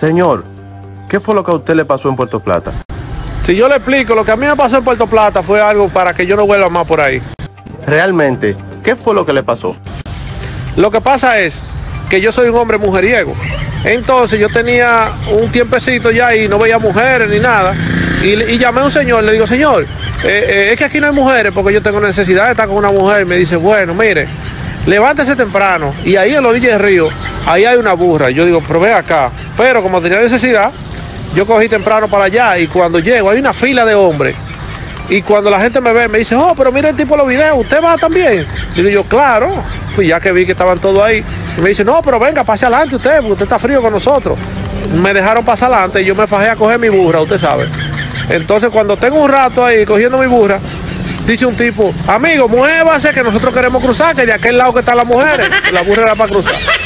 Señor, ¿qué fue lo que a usted le pasó en Puerto Plata? Si yo le explico, lo que a mí me pasó en Puerto Plata fue algo para que yo no vuelva más por ahí. Realmente, ¿qué fue lo que le pasó? Lo que pasa es que yo soy un hombre mujeriego. Entonces yo tenía un tiempecito ya y no veía mujeres ni nada. Y, y llamé a un señor, le digo, señor, eh, eh, es que aquí no hay mujeres porque yo tengo necesidad de estar con una mujer. Y me dice, bueno, mire, levántese temprano y ahí en la orilla del río, ahí hay una burra. Yo digo, pero ve acá. Pero como tenía necesidad, yo cogí temprano para allá y cuando llego hay una fila de hombres. Y cuando la gente me ve, me dice, oh, pero mira el tipo de los videos, ¿usted va también? Y yo, claro, pues ya que vi que estaban todos ahí. Y me dice, no, pero venga, pase adelante usted, porque usted está frío con nosotros. Me dejaron pasar adelante y yo me fajé a coger mi burra, usted sabe. Entonces cuando tengo un rato ahí cogiendo mi burra, dice un tipo, amigo, muévase que nosotros queremos cruzar, que de aquel lado que están las mujeres, la burra era para cruzar.